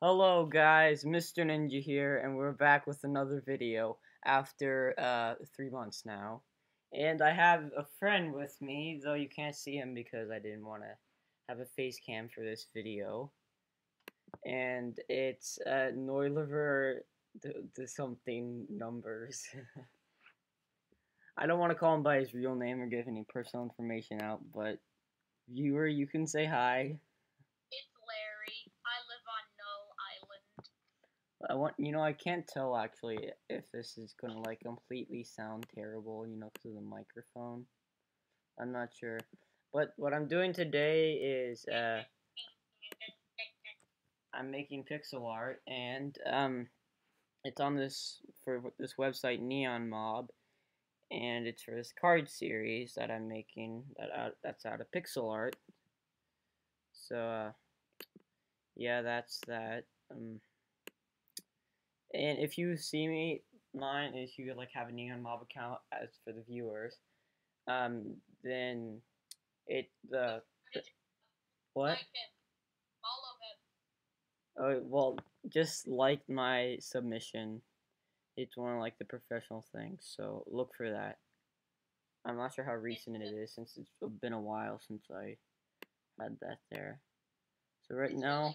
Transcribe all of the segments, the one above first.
Hello guys, Mr. Ninja here, and we're back with another video after uh, three months now. And I have a friend with me, though you can't see him because I didn't want to have a face cam for this video. And it's uh, Noiliver the, the something numbers. I don't want to call him by his real name or give any personal information out, but viewer, you can say hi. I want, you know, I can't tell actually if this is gonna like completely sound terrible, you know, because of the microphone. I'm not sure. But what I'm doing today is, uh, I'm making pixel art, and, um, it's on this, for this website, Neon Mob, and it's for this card series that I'm making, that out, that's out of pixel art. So, uh, yeah, that's that. Um, and if you see me, mine is you like have a Neon Mob account as for the viewers. Um, then it the, the what? Oh well, just like my submission. It's one of like the professional things, so look for that. I'm not sure how recent it is since it's been a while since I had that there. So right now,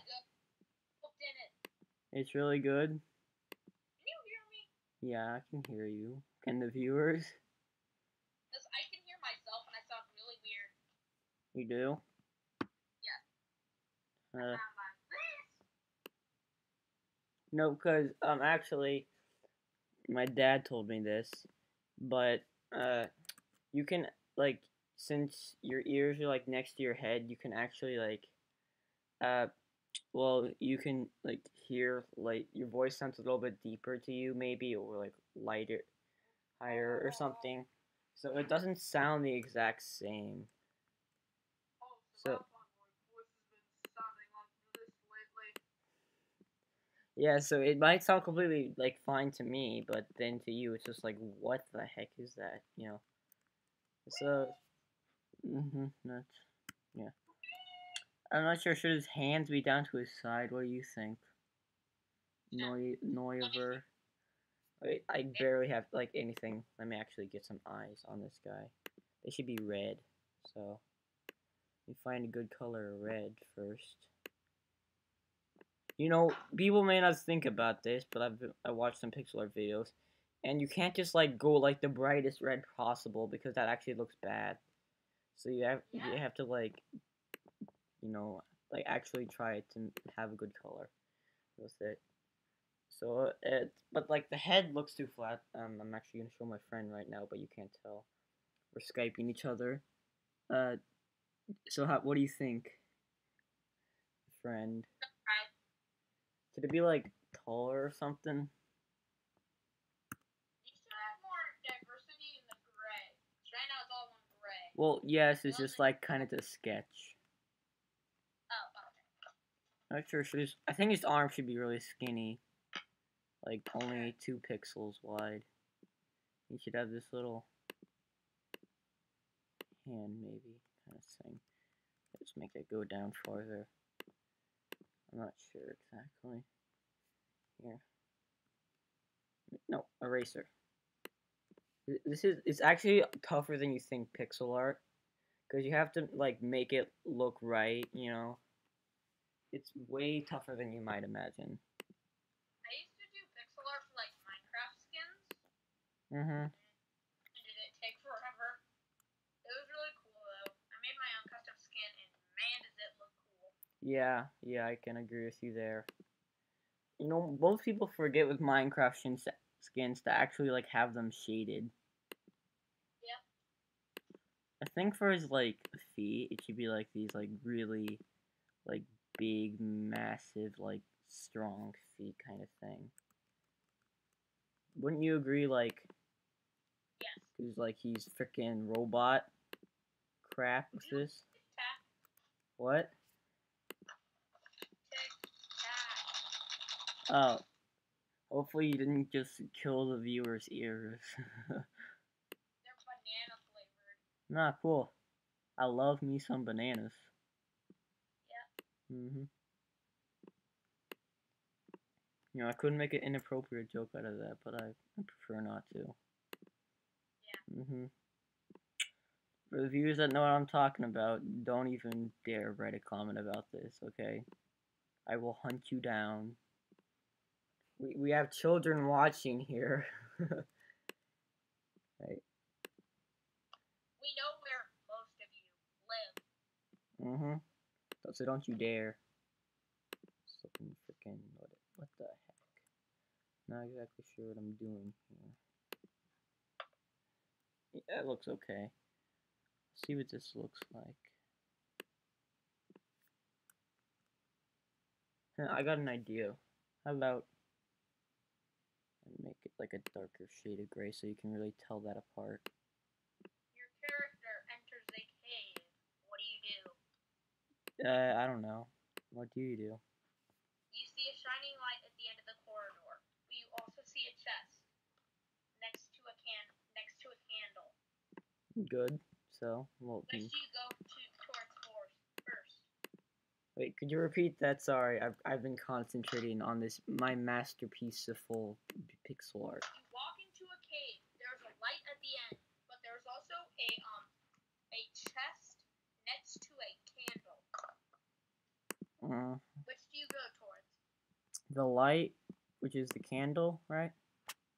it's really good. Yeah, I can hear you. Can the viewers? Because I can hear myself and I sound really weird. You do? Yeah. Uh, no, because, um, actually, my dad told me this, but, uh, you can, like, since your ears are, like, next to your head, you can actually, like, uh, well, you can like hear like your voice sounds a little bit deeper to you maybe or like lighter higher or something. So it doesn't sound the exact same. So Yeah, so it might sound completely like fine to me, but then to you it's just like what the heck is that, you know? So mm-hmm that's yeah. I'm not sure. Should his hands be down to his side? What do you think? Noiver. Wait, I barely have like anything. Let me actually get some eyes on this guy. They should be red. So, we find a good color of red first. You know, people may not think about this, but I've I watched some pixel art videos, and you can't just like go like the brightest red possible because that actually looks bad. So you have you have to like you know, like actually try to have a good color That's it. So it, but like the head looks too flat. Um, I'm actually gonna show my friend right now, but you can't tell. We're skyping each other. Uh, so how? What do you think, friend? Should it be like taller or something? Well, yes, it's just like kind of the sketch. Not sure. Should I think his arm should be really skinny, like only two pixels wide. You should have this little hand, maybe kind of thing. Let's make it go down farther. I'm not sure exactly. Here. No, eraser. This is it's actually tougher than you think pixel art because you have to like make it look right, you know it's way tougher than you might imagine. I used to do pixel art for like Minecraft skins. Mm-hmm. Did it take forever? It was really cool though. I made my own custom skin and man does it look cool. Yeah, yeah, I can agree with you there. You know, most people forget with Minecraft skins to actually like have them shaded. Yep. I think for his like feet, it should be like these like really like big, massive, like strong feet kind of thing. Wouldn't you agree? Like, yes, because like he's freaking robot crap with this. What? Oh. Hopefully you didn't just kill the viewer's ears. They're banana flavored. Nah, cool. I love me some bananas. Yeah. hmm You know, I couldn't make an inappropriate joke out of that, but I, I prefer not to. Mhm. For the viewers that know what I'm talking about, don't even dare write a comment about this, okay? I will hunt you down. We we have children watching here. right. We know where most of you live. mhm. Don't so don't you dare. Looking freaking what what the heck? Not exactly sure what I'm doing here. Yeah, it looks okay. see what this looks like. I got an idea. How about make it like a darker shade of gray so you can really tell that apart? Your character enters a cave. What do you do? Uh, I don't know. What do you do? You see a shining light at the end of the corridor. But you also see a chest next to a can next to a candle. Good. So, well, hmm. you go to first? wait, could you repeat that? Sorry, I've I've been concentrating on this my masterpiece of full pixel art. You walk into a cave. There's a light at the end, but there's also a um a chest next to a candle. Uh, Which do you go towards? the light, which is the candle, right?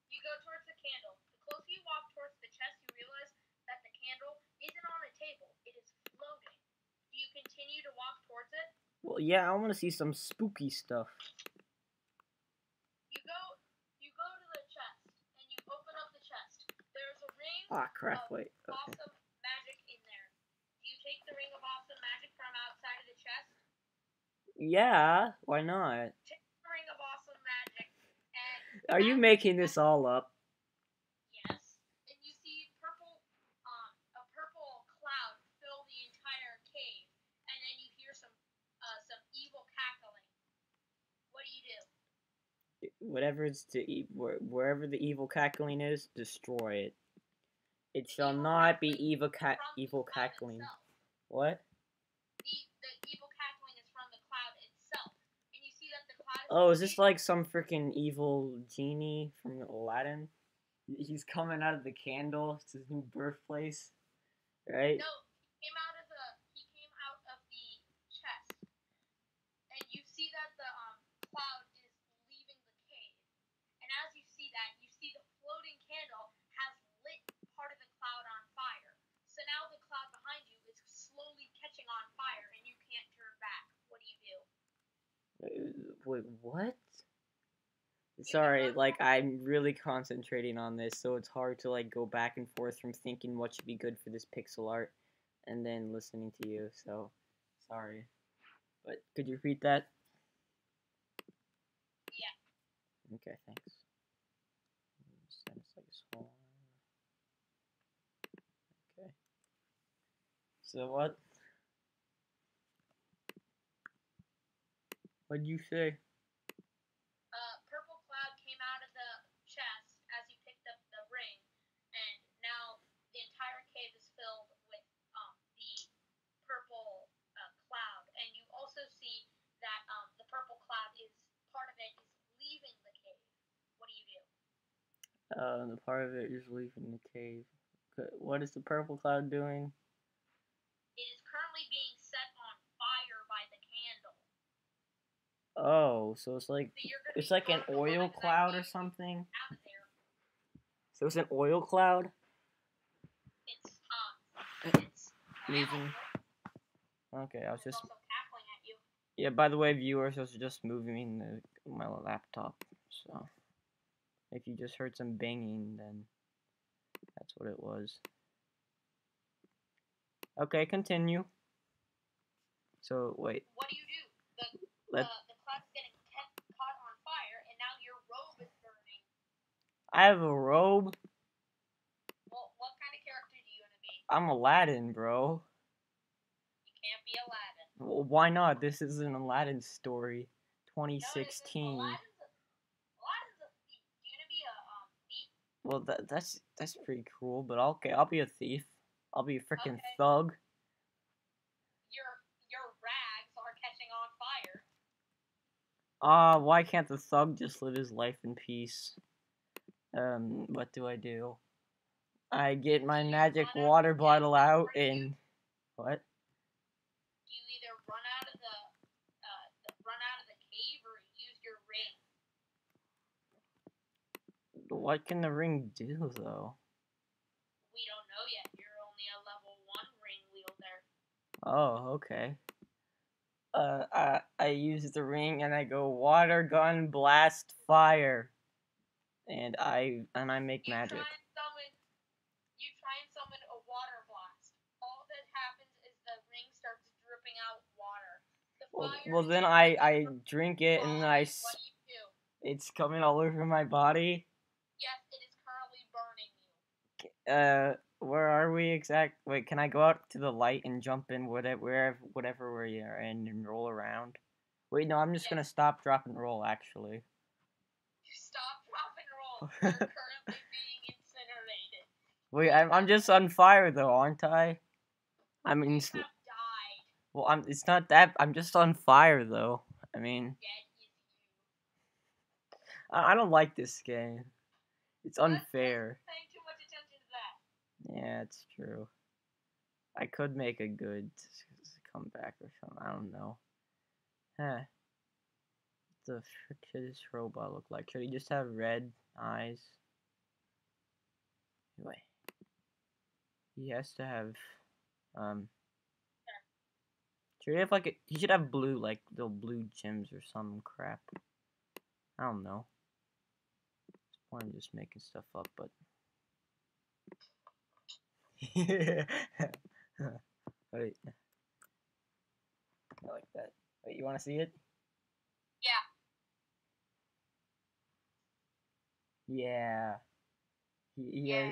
You go towards the candle. The closer you walk towards the chest, you realize that the candle isn't on a table. It is floating. Do you continue to walk towards it? Well, yeah, I want to see some spooky stuff. You go you go to the chest and you open up the chest. There's a ring Ah, crap! of Wait. Okay. awesome magic in there. Do you take the ring of awesome magic from outside of the chest? Yeah, why not? Take the ring of awesome magic and Are you making this all up? yes. And you see purple um a purple cloud fill the entire cave and then you hear some uh some evil cackling. What do you do? Whatever it's to wherever the evil cackling is, destroy it. It shall not be evil evil cackling. What? Oh, is this like some freaking evil genie from Aladdin? He's coming out of the candle. It's his new birthplace, right? No, he came out of the he came out of the chest. And you see that the um cloud is leaving the cave. And as you see that, you see the floating candle has lit part of the cloud on fire. So now the cloud behind you is slowly catching on fire and you can't turn back. What do you do? Uh, Wait, what? Sorry, like I'm really concentrating on this, so it's hard to like go back and forth from thinking what should be good for this pixel art and then listening to you. So, sorry. But could you repeat that? Yeah. Okay, thanks. Send us like a swan. Okay. So what? What'd you say? uh, purple cloud came out of the chest as you picked up the ring, and now the entire cave is filled with um, the purple uh, cloud. And you also see that um, the purple cloud is part of it is leaving the cave. What do you do? Uh, the part of it is leaving the cave. What is the purple cloud doing? It is currently being set on fire by the candle. Oh, so it's like So it's like an oil cloud or something. Out of there. So it's an oil cloud It's um, it's moving. Okay, I was just also cackling at you. yeah. By the way, viewers, I was just moving the, my laptop. So if you just heard some banging, then that's what it was. Okay, continue. So wait, What do you do? The uh, Let- the, the cloud's getting ca- caught on fire, and now your robe is burning. I have a robe. Well, what kind of character do you want to be? I'm Aladdin, bro. You can't be Aladdin. Well, why not? This is an Aladdin story, No, it isn't. 2016. Aladdin's a, Aladdin's a thief. Do you want to be a um thief? Well, that that's that's pretty cool. But okay, I'll be a thief. I'll be a freaking Okay. thug. Your your rags are catching on fire. Ah, why can't the thug just live his life in peace? Um, what do I do? I get my magic water bottle out and what? You either run out of the, uh, the run out of the cave or use your ring. What can the ring do though? We don't know yet. You're only a level one ring wielder. Oh, okay. Uh, I I use the ring and I go water gun blast fire, and I and I make You magic. try and summon. You try and summon a water blast. All that happens is the ring starts dripping out water. The Well, well then I, I like I a drink it and then I ball. What do you do? it's coming all over my body. Yes, it is currently burning you. Uh, where are we exact? Wait, can I go out to the light and jump in whatever wherever whatever we are in and roll around? Wait, no, I'm just gonna stop, drop, and roll. Actually. You stop, drop, and roll. You're currently being incinerated. Wait, I'm I'm just on fire though, aren't I? I mean, You it's, have died. well, I'm. It's not that. I'm just on fire though. I mean, Dead is you. I, I don't like this game. It's unfair. Paying too much attention to that. Yeah, it's true. I could make a good comeback or something. I don't know. Huh. What the should this robot look like? Should he just have red eyes? Anyway. He has to have, um... Should he have like a, he should have blue, like, little blue gems or some crap. I don't know. I'm just making stuff up, but... Wait. I like that. Wait, you want to see it? Yeah. Yeah.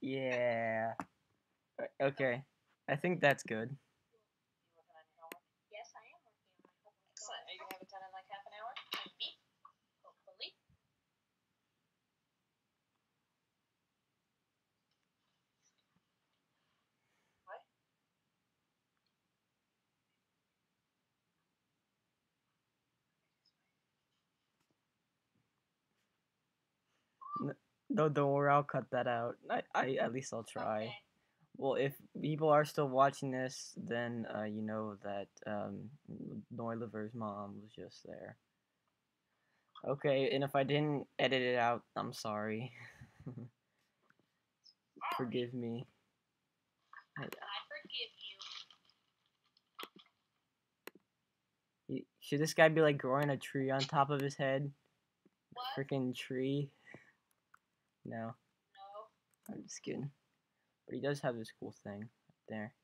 Yeah. Uh, Okay. I think that's good. Yes, I am working on my homework. Excellent. Are you gonna have it done in like half an hour? Maybe. Hopefully. What? No, don't worry, I'll cut that out. I, I at least I'll try. Okay. Well, if people are still watching this, then uh, you know that um, mom was just there. Okay, and if I didn't edit it out, I'm sorry. Forgive me. I forgive you. Should this guy be like growing a tree on top of his head? What? Freaking tree? No, No. I'm just kidding. But he does have this cool thing up there.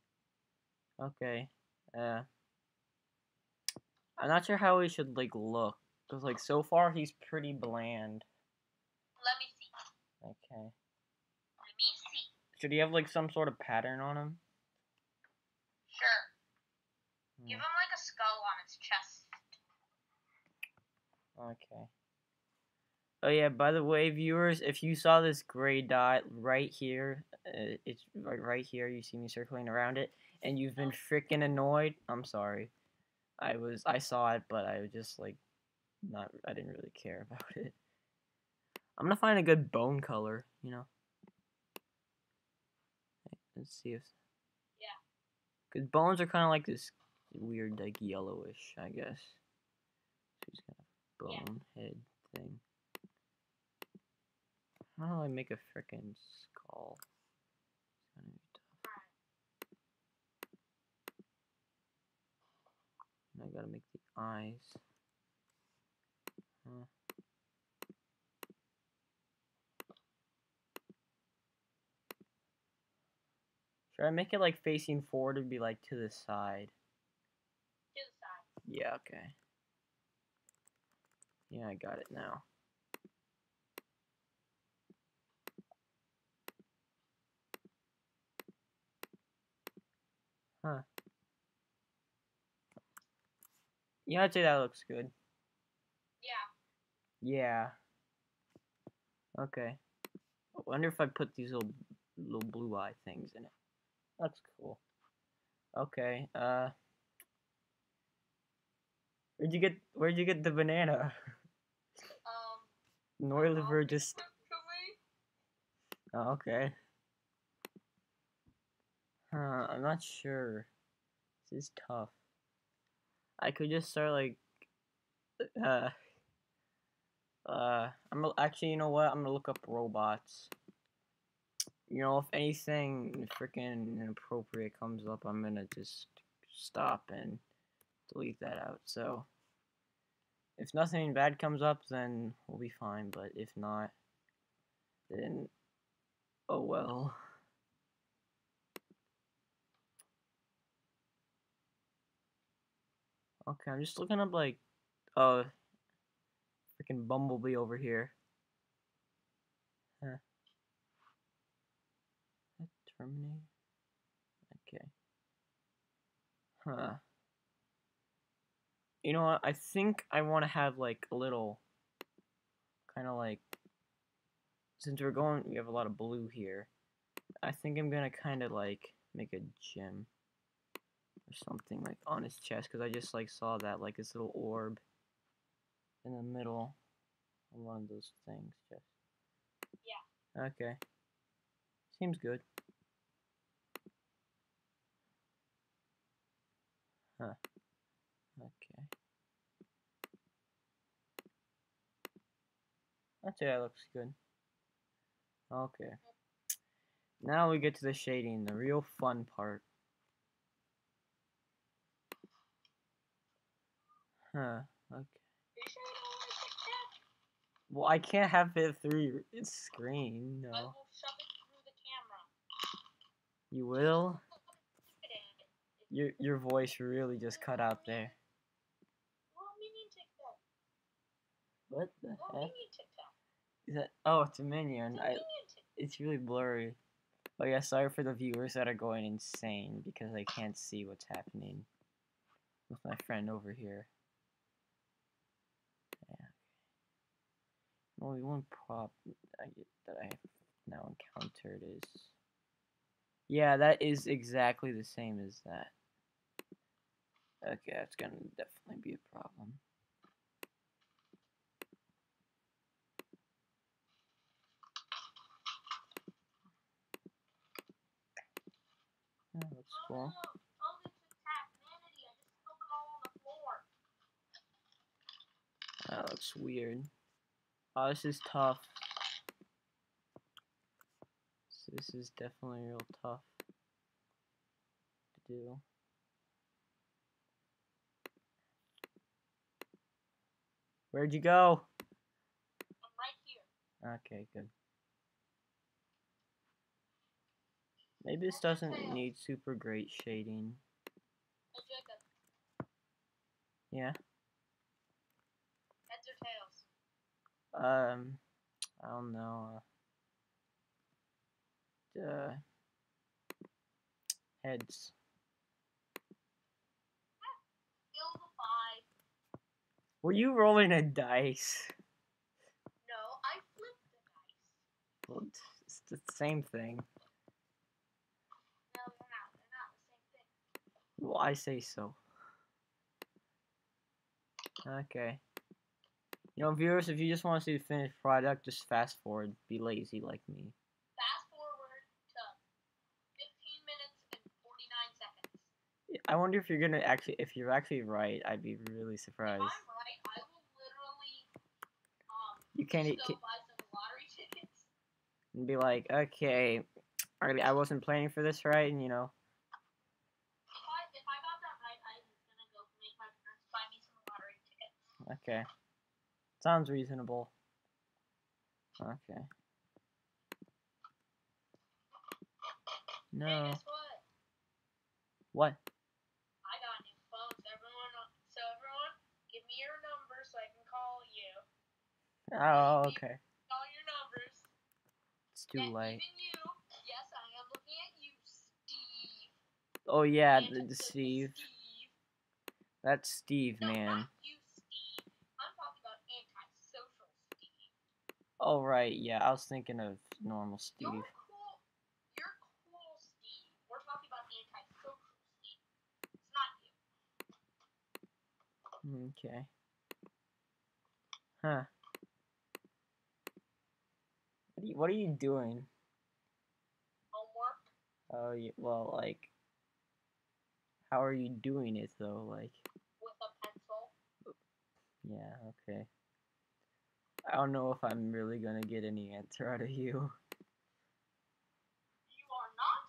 Okay. Uh I'm not sure how he should like look. Cause like so far he's pretty bland. Let me see. Okay. Let me see. Should he have like some sort of pattern on him? Sure. Hmm, Give him like a skull on his chest. Okay. Oh yeah, by the way, viewers, if you saw this gray dot right here, uh, it's right right here. You see me circling around it, and you've been freaking annoyed. I'm sorry. I was I saw it, but I was just like not. I didn't really care about it. I'm gonna find a good bone color. You know. Let's see if. Yeah. Cause bones are kind of like this weird, like yellowish, I guess. So he's got a Yeah. bone head thing. How do I make a frickin' skull? It's gonna be tough. I gotta make the eyes. Huh. Should I make it like facing forward and be like to the side? To the side. Yeah, okay. Yeah, I got it now. Huh. Yeah, I'd say that looks good. Yeah. Yeah. Okay. I wonder if I put these little little blue eye things in it. That's cool. Okay, uh Where'd you get Where'd you get the banana? Um, Noiliver just. Oh, okay. Huh, I'm not sure. This is tough. I could just start like, uh, uh. I'm actually, you know what? I'm gonna look up robots. You know, if anything freaking inappropriate comes up, I'm gonna just stop and delete that out. So, if nothing bad comes up, then we'll be fine. But if not, then oh well. Okay, I'm just looking up like, uh, freaking Bumblebee over here. Huh. Terminator. Okay. Huh. You know what? I think I want to have like a little, kind of like, since we're going, we have a lot of blue here. I think I'm gonna kind of like make a gem or something like on his chest because I just like saw that like this little orb in the middle of one of those things. Just Yeah. Okay. Seems good. Huh. Okay. I'd say that looks good. Okay. Mm. Now we get to the shading, the real fun part. Huh. Okay. You sure you don't want to take that? Well, I can't have it through its screen. I No. will shove it through the camera. You will? Look at it. Your your voice really just cut out there. Well, minion TikTok. What the heck? Is that? Oh, it's a minion. I. It's really blurry. Oh yeah, sorry for the viewers that are going insane because they can't see what's happening with my friend over here. Only one prop I get, that I have now encountered is. Yeah, that is exactly the same as that. Okay, that's gonna definitely be a problem. Yeah, that's Oh, cool. no. This is attack humanity. I just spilled it all on the floor. That looks weird. Oh, this is tough. So this is definitely real tough to do. Where'd you go? I'm right here. Okay, good. Maybe this doesn't need super great shading. Yeah. Heads or tails? Um, I don't know. Uh, heads. Were you rolling a dice? No, I flipped the dice. Well, it's the same thing. No, they're not. They're not the same thing. Well, I say so. Okay. You know, viewers, if you just want to see the finished product, just fast forward. Be lazy like me. Fast forward to 15 minutes and 49 seconds. I wonder if you're gonna actually, if you're actually right, I'd be really If surprised. I'm right, I will literally um You can't, e- just go buy some lottery tickets. and be like, okay, I I wasn't planning for this right, and you know, If I if I got that right, I was gonna go make my parents buy me some lottery tickets. okay, sounds reasonable. Okay. Hey, No. guess what? What? I got new phones. Everyone, so everyone, give me your number so I can call you. Oh, okay. Call your numbers. It's too Yeah, late. You. Yes, I am looking at you, Steve. Oh yeah, Steve. Steve. That's Steve, No, man. you, Steve. I'm talking about antisocial Steve. Oh right, yeah. I was thinking of normal Steve. cool. You're cool, Steve. We're talking about antisocial Steve. It's not you. Okay. Huh. What are you, what are you doing? Homework. Oh, you, well, like, how are you doing it though? Like, with a pencil. yeah, okay. I don't know if I'm really gonna get any answer out of you. You are not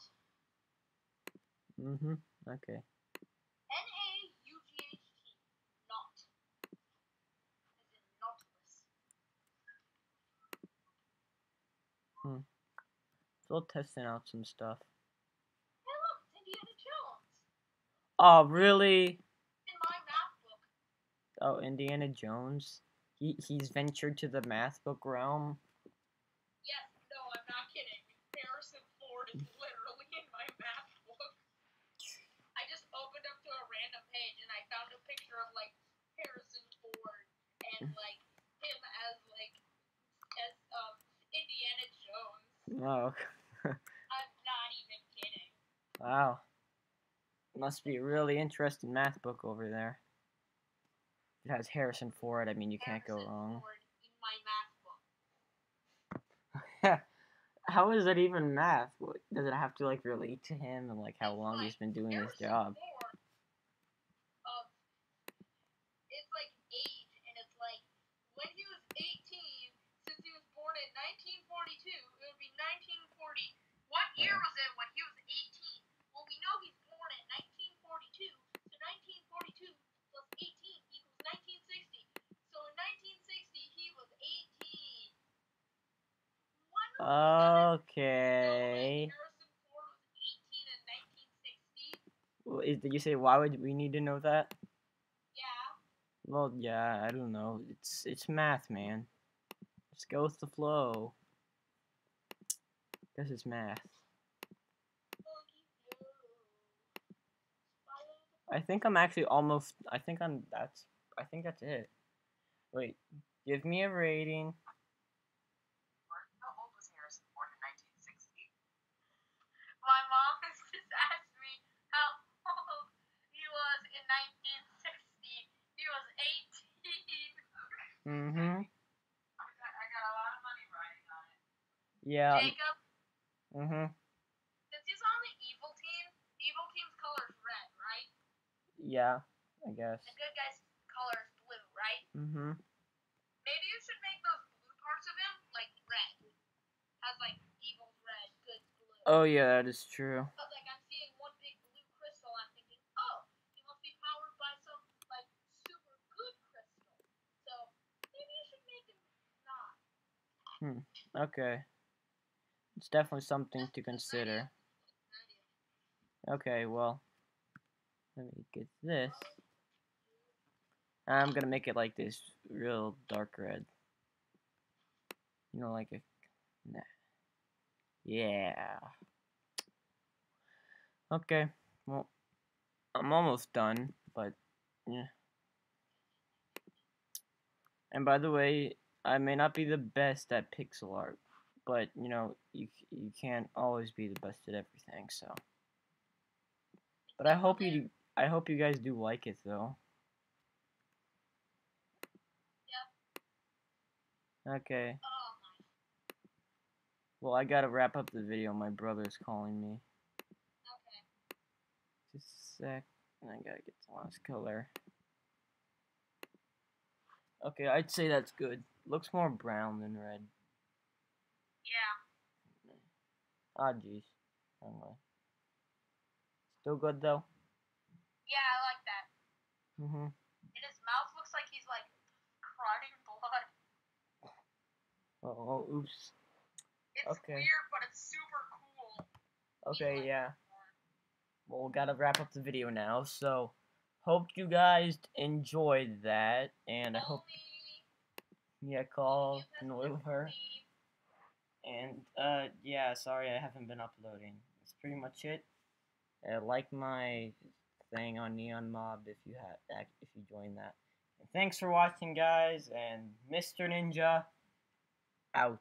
Mm-hmm. Okay. N A U G H T. Not. As in nautilus. Still testing out some stuff. Hey look, it's Indiana Jones. Oh, really? In my math book. Oh, Indiana Jones. He he's ventured to the math book realm. Yes, no, I'm not kidding. Harrison Ford is literally in my math book. I just opened up to a random page and I found a picture of like Harrison Ford and like him as like as um Indiana Jones. Oh, I'm not even kidding. wow. Must be a really interesting math book over there. It has Harrison Ford. I mean, you can't go wrong. Ford in my math book. how is that even math? Does it have to like relate to him and like how long he's been doing his Harrison job? Ford, um, it's like age, and it's like when he was 18, since he was born in 1942, it would be 1940. What year Yeah. was it when he was 18? Well, we know he's born in 1942, so 1942 plus 18 equals 1960. So in 1960, he was 18. When was the Okay. Harrison Ford was 18 in 1960? Well, is, did you say why would we need to know that? Yeah. Well, yeah, I don't know. It's it's math, man. Just go with the flow. This it's math. I think I'm actually almost. I think I'm. That's. I think that's it. Wait. Give me a rating. How old was Harrison Ford in 1960? My mom has just asked me how old he was in 1960. He was 18. Mm-hmm. I got, I got a lot of money riding on it. Yeah. Jacob, Mm-hmm. since he's on the evil team, the evil team's color is red, right? Yeah. I guess. The good guy's color is blue, right? Mm-hmm. Maybe you should make those blue parts of him like red. Has like evil red, good blue. Oh yeah, that is true. But like I'm seeing one big blue crystal, I'm thinking, oh, he must be powered by some like super good crystal. So maybe you should make him not. Hmm, okay. It's definitely something to consider. Okay, well, let me get this. I'm gonna make it like this, real dark red. You know, like a, nah. yeah. Okay, well, I'm almost done, but yeah. And by the way, I may not be the best at pixel art, but you know, you you can't always be the best at everything, so. But I hope you do, I hope you guys do like it though. Okay. Oh my. Well, I gotta wrap up the video. My brother's calling me. Okay. Just a sec. And I gotta get the last color. Okay, I'd say that's good. Looks more brown than red. Yeah. Ah, jeez. Wrong way. Still good though. Yeah, I like that. Mm-hmm. And his mouth looks like he's like crying blood. Oh, oh, oops. It's Okay. weird, but it's super cool. Okay, yeah. Well, we gotta wrap up the video now. So, hope you guys enjoyed that, and I hope yeah, call with her. And uh, yeah, sorry I haven't been uploading. That's pretty much it. Uh, like my thing on Neon Mob if you have if you join that. And thanks for watching, guys. And Mr. Ninja out.